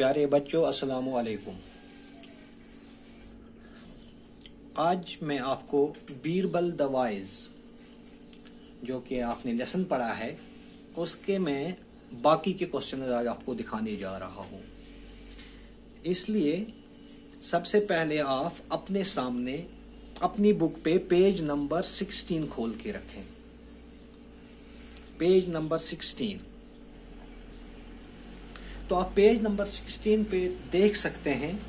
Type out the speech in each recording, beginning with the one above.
प्यारे बच्चों, अस्सलाम वालेकुम आज मैं आपको बीरबल दवाइज जो कि आपने लेसन पढ़ा है, उसके मैं बाकी के क्वेश्चन आज आपको दिखाने जा रहा हूँ। इसलिए सबसे पहले आप अपने सामने अपनी बुक पे पेज नंबर 16 खोल के रखें। पेज नंबर 16 तो आप पेज नंबर 16 पे देख सकते हैं।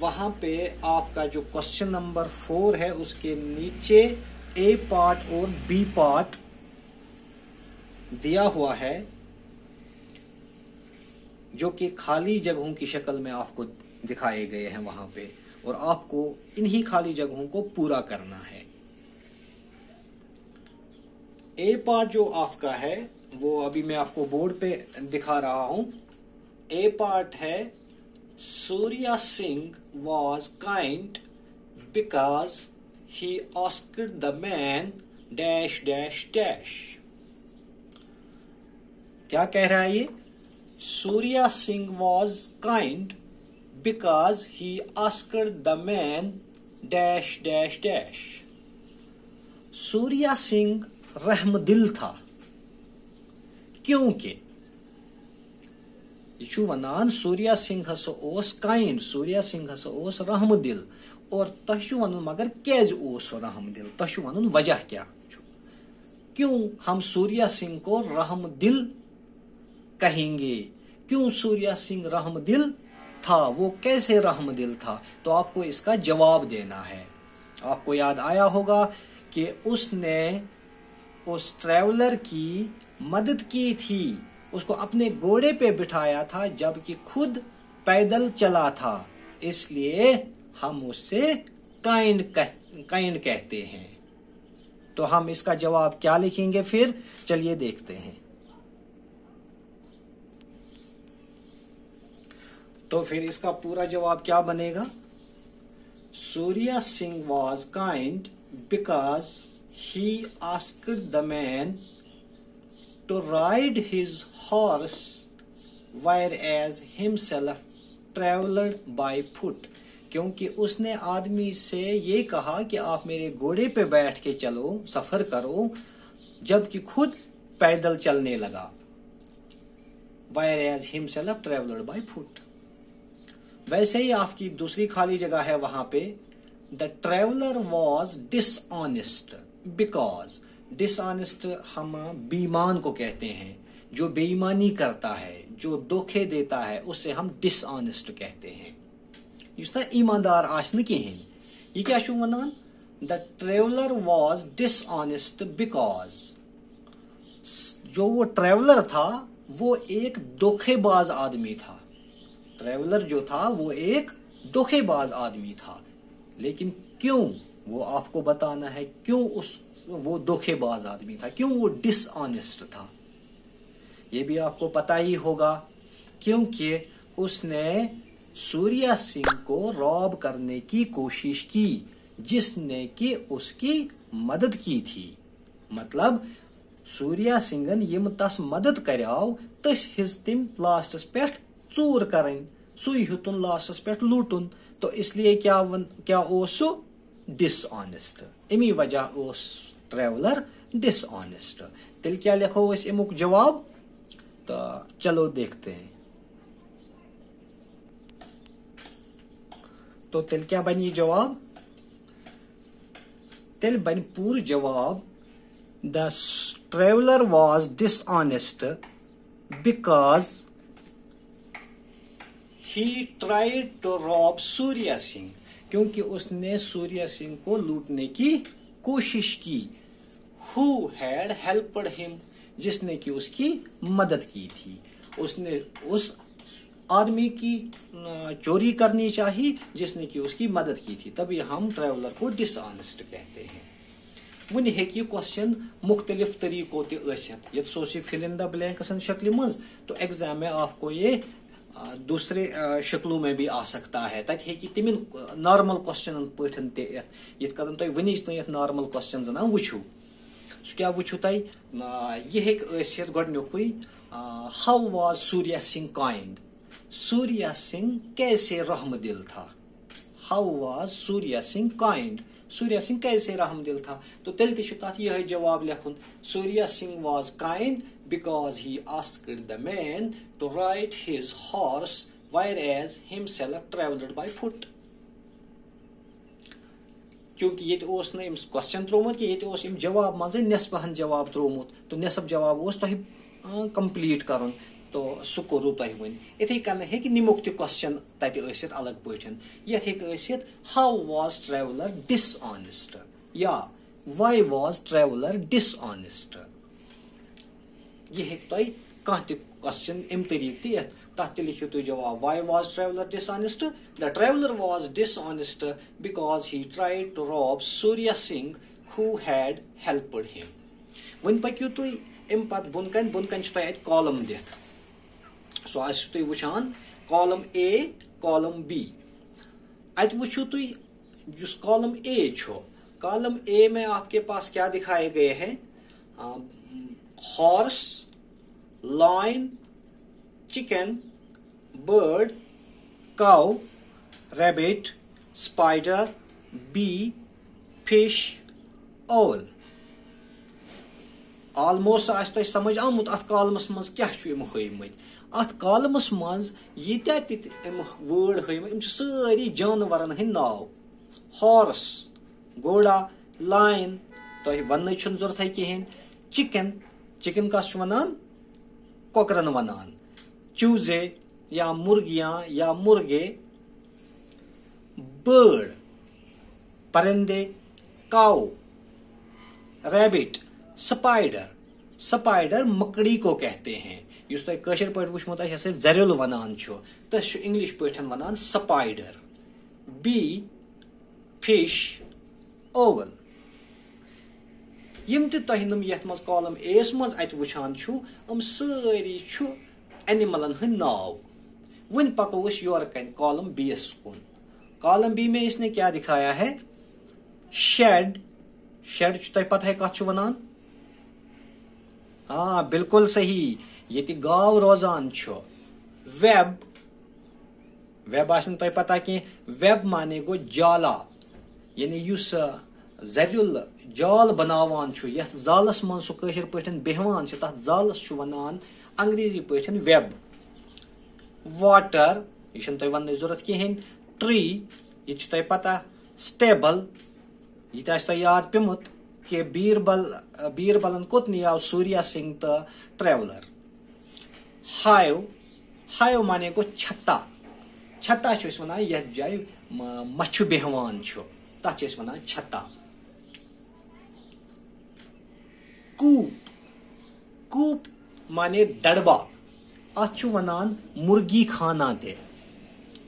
वहाँ पे आपका जो क्वेश्चन नंबर फोर है, उसके नीचे ए पार्ट और बी पार्ट दिया हुआ है, जो कि खाली जगहों की शक्ल में आपको दिखाए गए हैं वहाँ पे। और आपको इन्हीं खाली जगहों को पूरा करना है। ए पार्ट जो आपका है, वो अभी मैं आपको बोर्ड पे दिखा रहा हूँ। ए पार्ट है Surya Singh was kind because he asked the man dash dash dash क्या कह रहा है ये? Surya Singh was kind because he asked the man dash dash dash Surya Singh रहमदिल था। क्योंकि यह Singh has kind, Surya Singh has रहमदिल। और तुह वन मगर क्या रहमदिल। तुह वन वजह क्या? क्यों हम सूर्या सिंह को रहम दिल कहेंगे? क्यों सूर्या सिंह रहमदिल था? वो कैसे रहमदिल था? तो आपको इसका जवाब देना है। आपको याद आया होगा कि उसने उस ट्रेवलर की मदद की थी। उसको अपने घोड़े पे बिठाया था जबकि खुद पैदल चला था। इसलिए हम उससे काइंड कह, काइंड कहते हैं। तो हम इसका जवाब क्या लिखेंगे फिर? चलिए देखते हैं। तो फिर इसका पूरा जवाब क्या बनेगा? Surya Singh was kind because he asked the man ride his horse whereas himself travelled by foot क्योंकि उसने आदमी से ये कहा कि आप मेरे घोड़े पे बैठ के चलो, सफ़र करो, जबकि खुद पैदल चलने लगा। Whereas himself travelled by foot वैसे ही आपकी दूसरी खाली जगह है वहाँ पे। The traveller was dishonest because dishonest हम बेईमान को कहते हैं। जो बेईमानी करता है, जो धोखे देता है, उसे हम डिसऑनेस्ट कहते हैं। युस ईमानदार आसन कहें ये क्या one the traveller was dishonest because जो वो ट्रेवलर था, वो एक धोखेबाज आदमी था। ट्रेवलर जो था, वो एक धोखेबाज आदमी था। लेकिन क्यों? वो आपको बताना है, क्यों उस वो धोखेबाज आदमी था। क्यों वो डिसऑनेस्ट था? ये भी आपको पता ही होगा, क्योंकि उसने सूर्या सिंह को रॉब करने की कोशिश की, जिसने कि उसकी मदद की थी। मतलब सूर्या सिंगन यम तस मदद करो तस तिम लास्टस पे चूर करें हेतुन लास्टस पे लूटन। तो इसलिए क्या वन क्या सो डिसऑनेस्ट अमी वजह ट्रेवलर डिसऑनेस्ट तेल क्या लिखो इस अमुक जवाब तो चलो देखते हैं तो तेल क्या बन ये जवाब तेल बन पूर जवाब the traveller was dishonest because he tried to rob Surya Singh क्योंकि उसने सूर्या सिंह को लूटने की कोशिश की। हु हैड हेल्पड हिम जिसने की उसकी मदद की थी। उसने उस आदमी की चोरी करनी चाहिए, जिसने की उसकी मदद की थी। तभी हम ट्रेवलर को डिसऑनेस्ट कहते हैं। वन हे क्वेश्चन मुख्तलिफ़ तरीकों तथ ये इन द ब्लैंक्स शक्ल मज तो एग्ज़ाम में आपको ये दूसरे शक्लों में भी आ सकता है। तत हेकि तिम नॉर्मल क्वेश्चन पठन तन तुम वन नॉर्मल क्वेश्चन सह क्या वुचू तुम यह गडनुक how was Surya Singh kind Surya Singh कैसे रहम दिल था? How was Surya Singh kind Surya Singh कैसे रहम दिल था? तो तेल तथ जवाब लेखुन Surya Singh was kind because he asked the man to ride his horse, whereas himself traveled by foot. चूँकि ये क्वेश्चन त्रोमुत कि ये जवाब मज़े नेसफहन जवाब त्रोमुत तो नेसफ जवाब तुम कंप्लीट कर तो सह कोरू तुह वन इथे कन हे निमुक क्वेश्चन तत अलग पे ये हाउ वाज ट्रेवलर डिसऑनेस्ट या वाई वाज ट्रेवलर डिसऑनेस्ट ये हे तुह, कह क्वेश्चन अम तरीक तथ तथ लिखियो तुम जवाब why was traveller dishonest the traveller was dishonest because he tried to rob Surya Singh who had helped him one पकियो तुम अम पत बुन कन बुन कन तुम कॉलम दिथ सो तुम वुचान कॉलम ए कॉलम बी अत वुचु तुम कॉलम ए कॉलम ए में आपके पास क्या दिखाए गए हैं? Horse, lion chicken bird cow rabbit spider bee fish owl almost आज तुम समझ आमुत अत कॉलमस मज यीत्या वर्ड हम सारी जानवरन हंद नाव। हॉर्स घोड़ा लाइन तुम वन ज़रूरत कहें चिकन चिकन कस वनान। चूजे या मुर्गियाँ या मुर्गे बर्ड परिंदे काउ रैबिट स्पाइडर स्पाइडर मकड़ी को कहते हैं। इस तुम कशर पे वुचमुत जरिल वनान तस इंग्लिश पे वनान स्पाइडर बी फ़िश ओवल यम तुम यथ कॉलम एस मज अत वुचान सारी एनिमलन हंद नाव वन पको योर कॉलम बी कुन कॉलम बी में इसने क्या दिखाया है? शेड शेड तुम पता है कत वनान हाँ बिल्कुल सही। ये गाव रोजान वेब वेब आसन तुम पता कि वेब माने गो जाला। यानी युस जरुल जाल बनावान यथ जालस मन सह पे बेहवान तथ जालस वनान अंग्रेज़ी पे वेब। वाटर यह तुम वन ज़रूरत कहें ट्री, ये तुम पता। स्टेबल यह तुम याद पेमुत कि बीरबल बीरबलन कोतन आव सूर्या सिंह तो ट्रेवलर हाइव हाइव माने गो छत्ता। छत्ता वन यथ जाय मछु बेहवान तथ वन छत्ता। कूप। कूप माने दड़बा। अत वनान मुर्गी खाना ते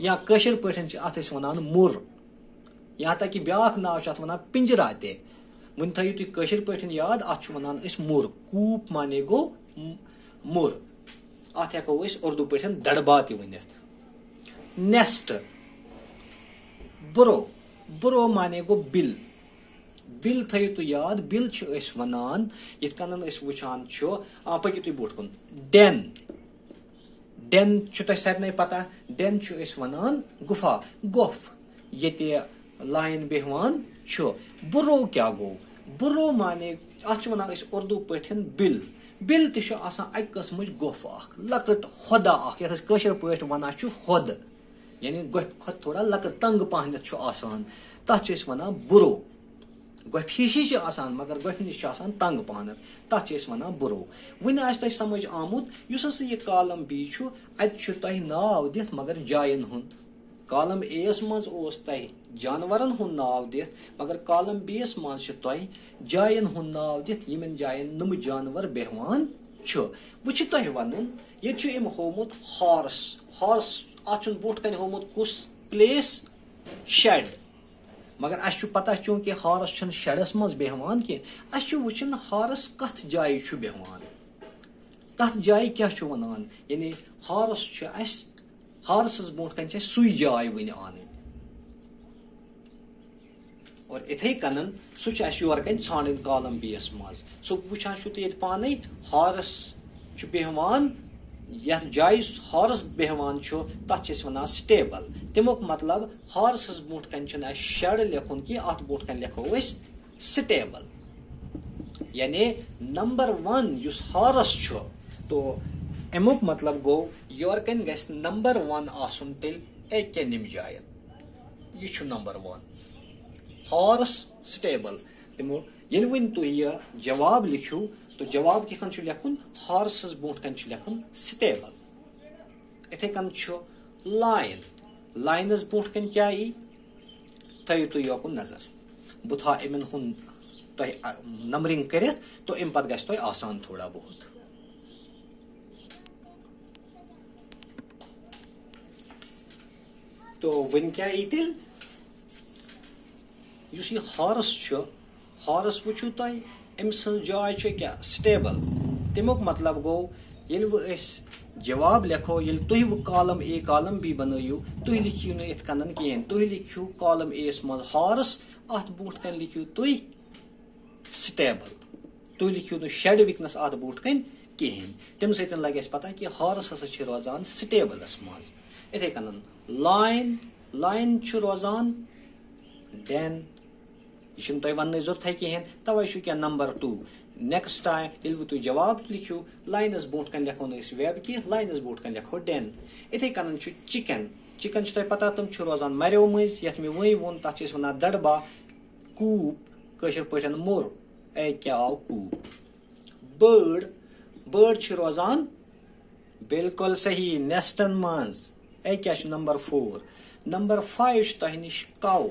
या कशर पे अत वनान मुर। यहाँ तक कि ब्याक नाव वनान पिंजरा ते वन थो तुम कशर पे याद अत वनान मुर। कूप माने गो मुर। अत हेको उर्दू पे दड़बा वन। नेस्ट। बुरो। बुरो माने गो बिल। बिल थो तो याद बिल वन इत वुचान पकि तुम बोट कुन डेन डेन तुम सारे पता डेन वन गुफा गुफ ये लाइन बेहवान बुरो क्या गो बुरो माने अत वन उर्दू पे बिल बिल तक कस्म गुफ लकट होदा यशर पे वन होद यानी गुफ खुद थोड़ा लकट तंग पहनत तथ वन बुरो गोफ हिशी मगर नश तंग पहन तथ वन बुरो। वन तुम समझ आमुत इस यह कॉलम बी अत नाव दिथ मगर जायन हुंद कॉलम एस मज तह जानवरन हुंद नाव दिथ मगर कॉलम बी एस मज तह जायन हुंद नाव दिथ यमन जायन नम जानवर बेहवान वो तह वन ये होमुत हॉर्स हॉर्स अत बोट कन होमुत कुस प्लेस शेड। मगर अस पता चूँकि हारस शेडस मज बेहवान कह अस हारस कथ जाय बेहवान तथ जाय क्या वनान? यानी हारस हारसस ब्रोह कन सुई जाय वन आन। और इथे कन सह कन ान कॉलम बी मज। सो तुम पान हारस बेहवान यथ जाय हॉर्स बेहवान तथ वन स्टेबल। तमुक मतलब हॉर्सस ब्रूट कन शेड लिखुन कि अत ब्रूट कन लिखो स्टेबल। यानी नंबर वन युस हॉर्स तो अमुक मतलब गो, योर कन नंबर वन आसुन तेल, एक निम जायन। यह नंबर वन। Horse stable. तमो ये वन तुह यह जवाब लिखियो तो जवाब कन लिखुन हॉर्सस ब्रोट कन लिखुन स्टेबल। इथे कन लाइन लाइनस ब्रोट कन क्या यी थो तुह योकुन नज़र। बह था अमन हुन नंबरिंग कर तो अम पे गो आसान थोड़ा बहुत। तो वन क्या यी तेल हॉर्स हॉर्स वो तुम अम जाय क्या? स्टेबल। तमुक मतलब गो ये जवाब लिखो ये तुम कॉलम ए, कॉलम बी बनू लिखियो इत कन। कहें तुम लिखियो कॉलम ए मज हॉर्स अत कन लिखियो तुम स्टेबल। तुम लिखियो न शेड विकनस अत कन कहें तम सत लगे पता कि हॉर्स हसा रोजान स्टेबलस मज। इथे कन लाइन लाइन रोजान डेन यह तुम वन ज़रूरत कहें तवे क्या नंबर टू नेक्स्ट टाइम ये तुम जवाब लिखो लाइनस ब्रोट कन लिखो वेब की लाइनस ब्रोट कन लिखो डेन इथे कन चिकन चिकन तुम पता तुम रोजान मरो मज ये मे वही वोन तथ वन दड़बा कूप पे मोर ए क्या आव कूप बर्ड बर्ड रोजान बिल्कुल सही नेस्टन मज ए क्या नंबर फोर नंबर फाइव तह नश कव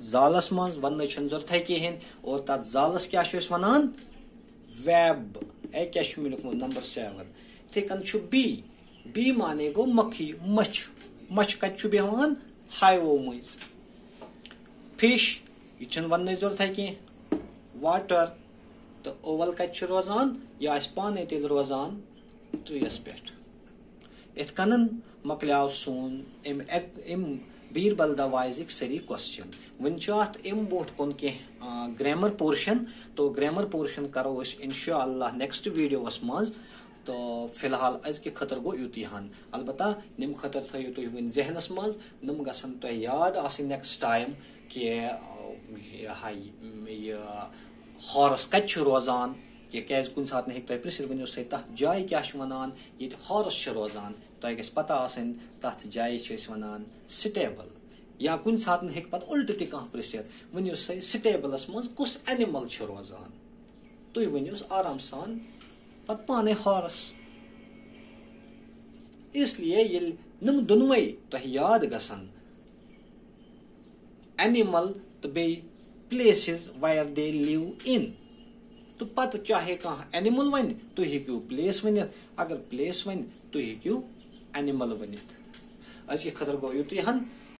R R O W burrow bill कशर पे वनो होद स्पाइडर मकड़ी यथ जरुल वनान सह रोजान जालस मज वन ज़रूरत कहें और तथ जालस क्या वनान वेब ए क्या लिखुत नंबर सेवन इथे कन बी बी माने गो मक्खी मछ मछ कत बेहान हाइवो मज फ़िश यह वन ज़रूरत कह वाटर तो ओवल कत रोजान यह पाने तेल रोजान त्रियस पे इत कन मकलियाव सोन अम बीरबल दवाइजिक सरी क्वेश्चन वन अत अम बोट कुन कह ग्रामर पोर्शन तो ग्रामर पोर्शन करो इनशा नेक्स्ट वीडियोस मज तो फ़िलहाल अजक खतर गो युत हन अलबत् नम खतर थो तुम वन जहनस मज नम गसन तो याद आ नेक्स्ट टाइम कि हॉर्स कत रोजान कि क्या कुन सात हेक तुम प्रिसिर वन तथ जाय क्या वन ये हॉर्स रोजान तुम गस पता आसन तथ जाय वन स्टेबल या कुन सात हेक पत उल्ट तह प्रिसिर वन सा स्टेबलस मज कुस एनिमल रोजान तुम वन आराम सान पत पाने हॉर्स इसलिए ये नम दोनवे तुह याद गसन एनिमल तो बे places where they live in तो पत चाहे कह एनिमल वन तुम हेकू प्लेस वन अगर प्लेस वन तुम हेकू एनिमल वन अजक खतर गो युत हन